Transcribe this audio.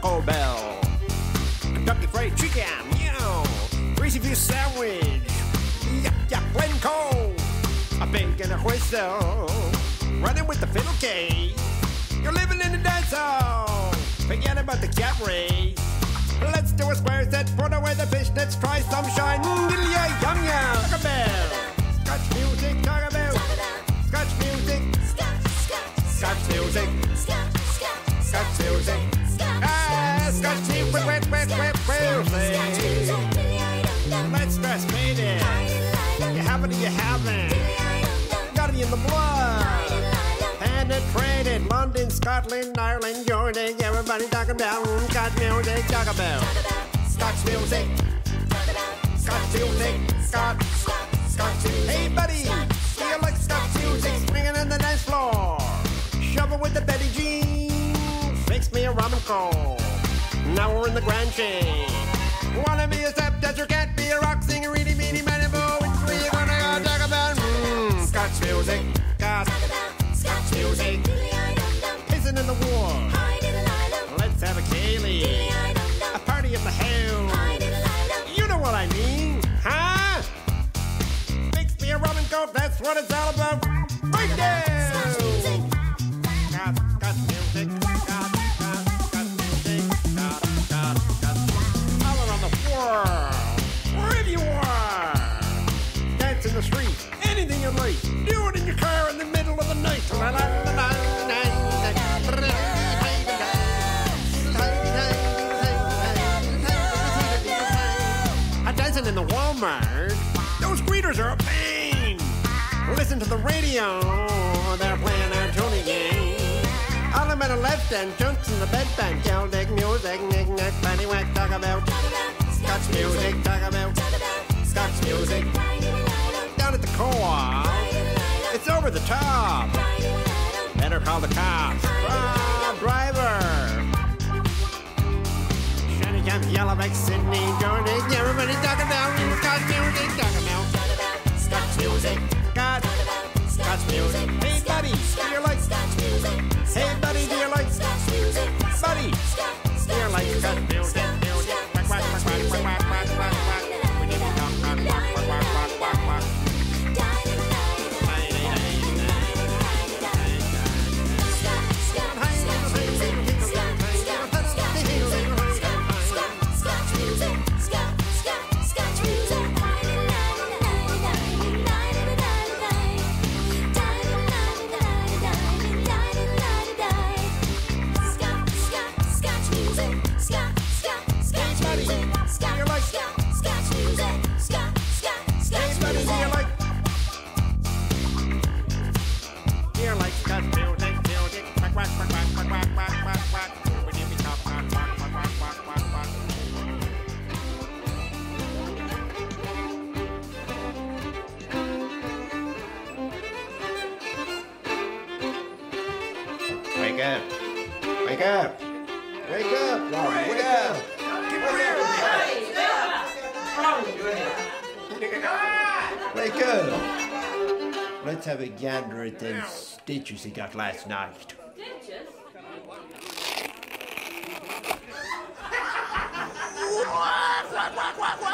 Taco Bell. Kentucky Fried Chicken, meow. Greasy Fish Sandwich, yuck, yuck, plain cold. A pink and a whistle, running with the fiddle case. You're living in the dance hall. Forget about the cat race. Let's do a square set, put away the fish, let's try some shine. Mm, yeah, yum, yum. Taco Bell. Scotch music, Taco Bell. Scotch music. Scotch, scotch, scotch music. Scotch, scotch, scotch music wait, wait, wait, wait, wait. Let's dress faded. You have it or you haven't. Got it in the blood. Penetrated London, Scotland, Ireland, Jordan. Everybody talking about Scotch music. Talk about Scotch music. Scotch music. Scotch. Scotch. Hey, buddy. Do you like Scotch music? Swinging on the dance floor. Shove it with the Betty Jean. Fix me a rum and coke. Now we're in the grand chain. Wanna be a step dancer, can't be a rock singer, reedy, meeny, man, and boo. Which way you gonna go talk about? Mm, Scotch music. Scotch music. Isn't in the war. Let's have a ceilidh. A party of the hell. You know what I mean, huh? Fix me a rum and that's what it's all about. Right there. Walmart. Those greeters are a pain. Listen to the radio. They're playing our Tony game. All them at the left and junks in the bedpan. Celtic music, knick knack, patty whack. Talk about Scotch music. Talk about Scotch music. Down at the co-op. It's over the top. Better call the cops. Rob driver. Shiny Camp, Yellowback, Sydney, Jordan. Music. Wake up. Wake up. Wake up. Laura, wake up. Wake up. Let's have a gander at them stitches he got last night. Quack.